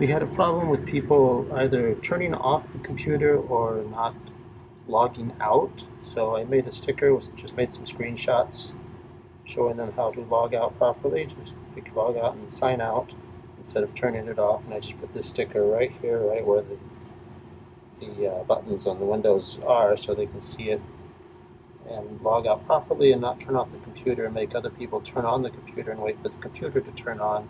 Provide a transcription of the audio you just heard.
We had a problem with people either turning off the computer or not logging out. So I made a sticker, just made some screenshots showing them how to log out properly. Just click log out and sign out instead of turning it off. And I just put this sticker right here, right where the, the uh, buttons on the windows are so they can see it and log out properly and not turn off the computer and make other people turn on the computer and wait for the computer to turn on